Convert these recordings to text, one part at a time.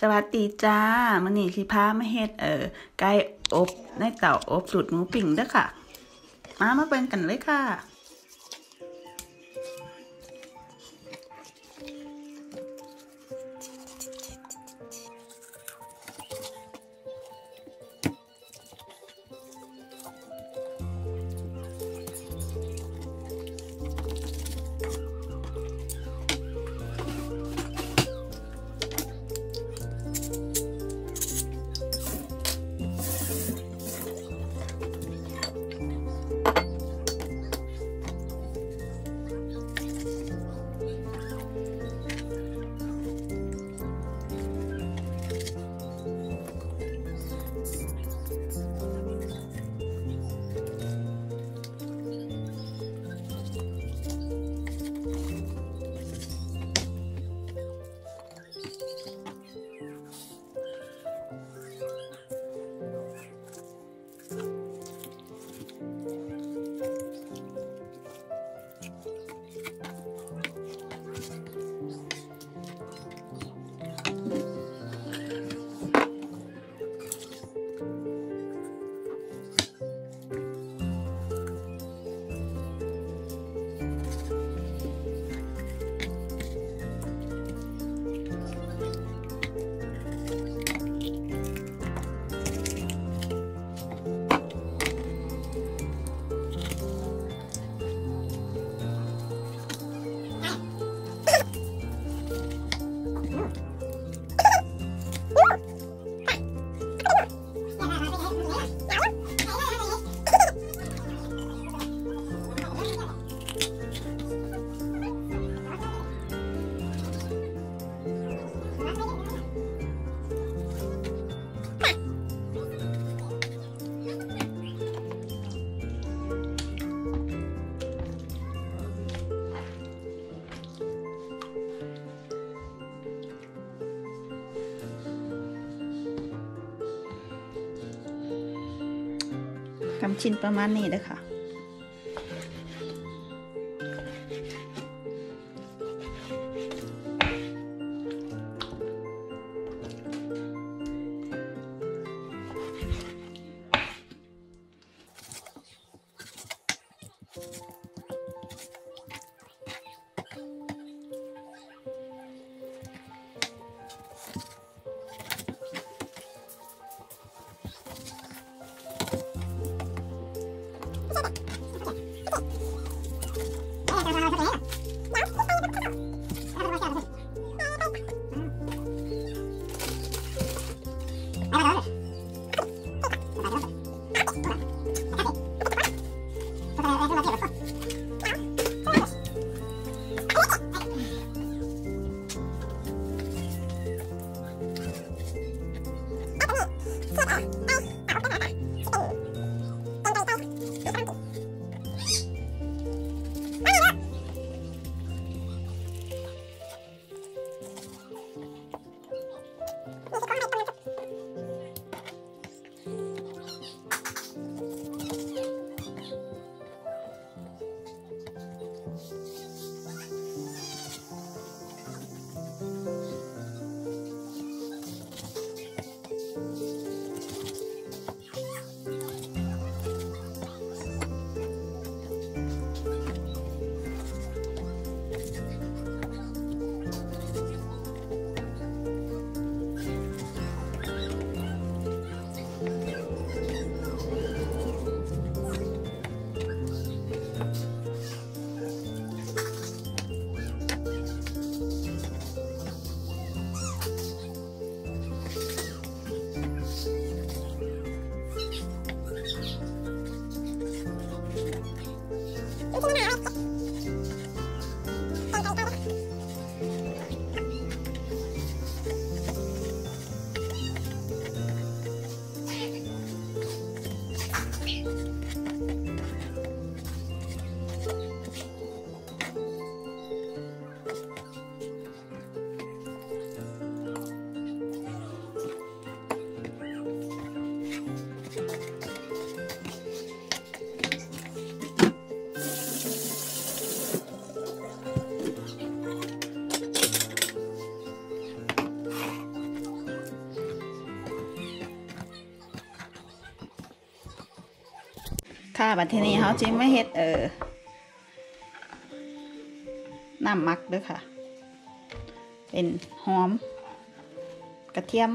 สวัสดีจ้ามันนี่สิพามาเฮ็ดเอ่อไก่อบในเตาอบสูตรหมูปิ่งเด้อค่ะ มามาเป็นกันเลยค่ะ ทำชิ้นประมาณนี้เด้อค่ะ เค่ะบัดทีนี้เขาจิ้มไม่เฮ็ดเออน้ำมักด้วยค่ะ เป็นหอม กระเทียม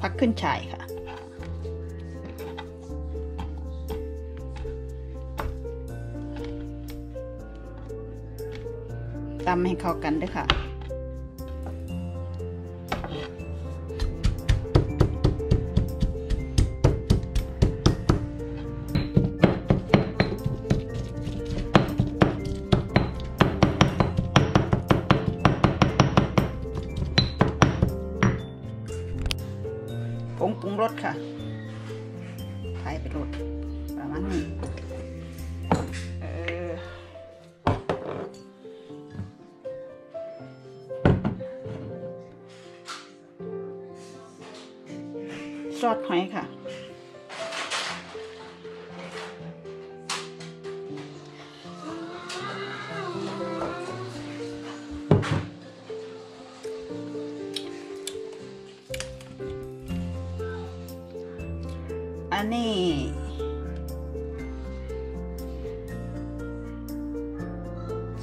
ผักขึ้นฉ่ายค่ะ ตำให้เข้ากันด้วยค่ะ ปรุงรสค่ะไทยไปรสประมาณนี้เออซอสหอยค่ะ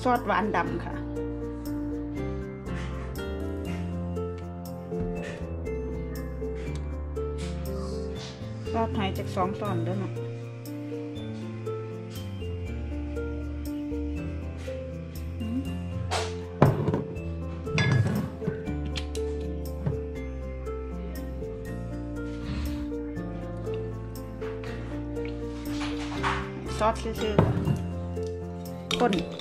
ซอสหวานดำค่ะ ซอสไทยจากสองตอนด้วยนะซอสซื่อๆค่ะข้น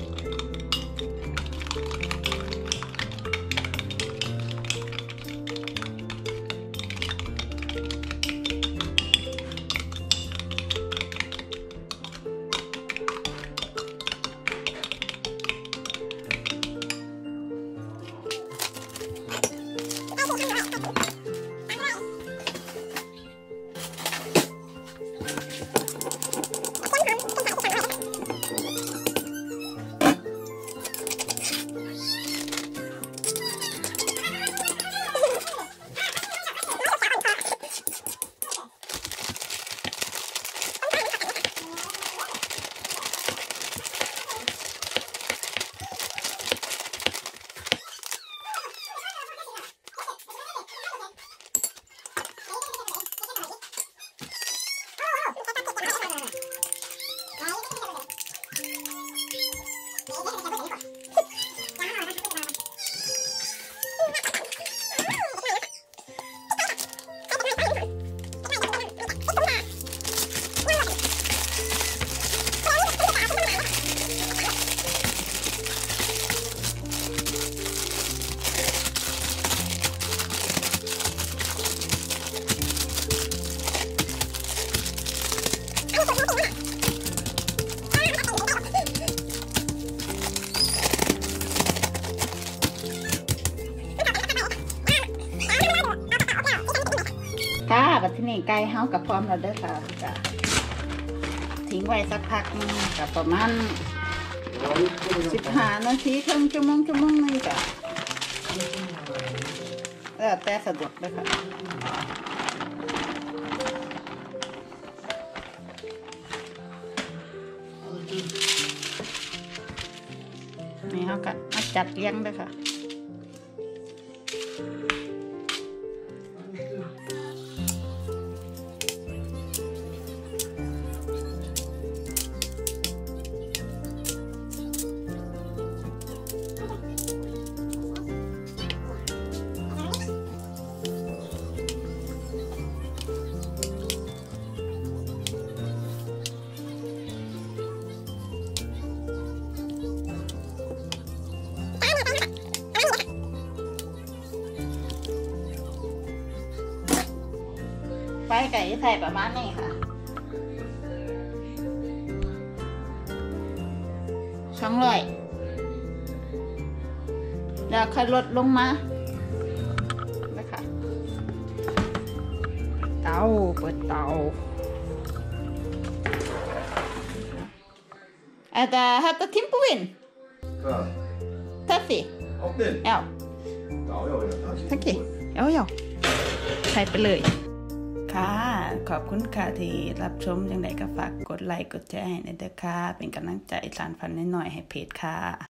ไก่เฮากับพร้อมแล้วเด้อค่ะจ้ะทิ้งไว้สักพักหนึงกับประมาณสิบห้านาทีครึ่งชั่วโมงชั่วโมงนึงจ้ะแล้วแต่สะดวกเลยค่ะนี่เขาก็มาจัดเลี้ยงเลยค่ะ ไฟไก่ใส่ประมาณนี้ค่ะสองร้อยแล้วค่อยลดลงมานะคะเตาเปิดเตาอาจจะฮัตตทิมปูวิน Vad? ทัสสิ Och den? เอ้า Ja, ja, ja. โอเคเอาเดี๋ยวใส่ไปเลย ค่ะ ขอบคุณค่ะที่รับชมยังไงก็ฝากกดไลค์กดแชร์ให้ในเด้อค่ะ เป็นกำลังใจสานฟันน้อยๆให้เพจค่ะ